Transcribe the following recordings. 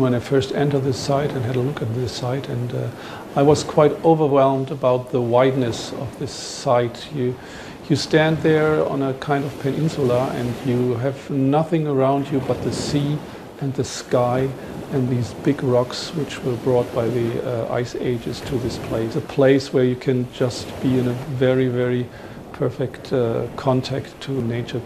when I first entered this site and had a look at this site, and uh, I was quite overwhelmed about the wideness of this site. You, you stand there on a kind of peninsula and you have nothing around you but the sea and the sky and these big rocks which were brought by the uh, ice ages to this place. A place where you can just be in a very, very perfect uh, contact to nature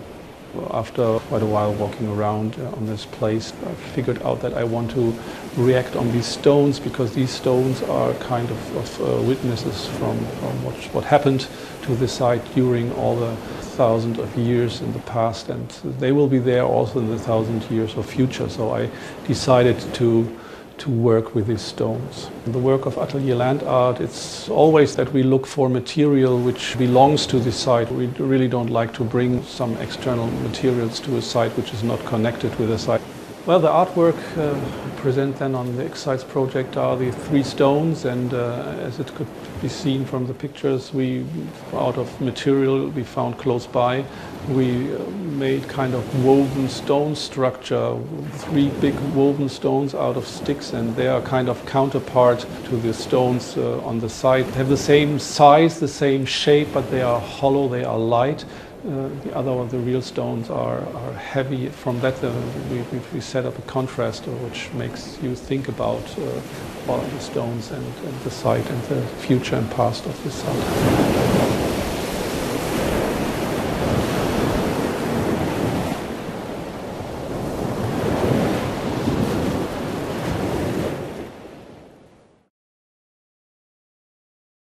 after quite a while walking around uh, on this place, I figured out that I want to react on these stones because these stones are kind of, of uh, witnesses from, from what, what happened to the site during all the thousands of years in the past and they will be there also in the thousand years of future. So I decided to to work with these stones. In the work of Atelier Land Art, it's always that we look for material which belongs to the site. We really don't like to bring some external materials to a site which is not connected with the site. Well, the artwork uh, present then on the XSites project are the three stones, and uh, as it could be seen from the pictures, we, out of material we found close by, we uh, made kind of woven stone structure, three big woven stones out of sticks, and they are kind of counterpart to the stones uh, on the side. They have the same size, the same shape, but they are hollow, they are light. Uh, the other one, the real stones are, are heavy. From that, uh, we, we, set up a contrast uh, which makes you think about all the stones and, and, the site and the future and past of the site.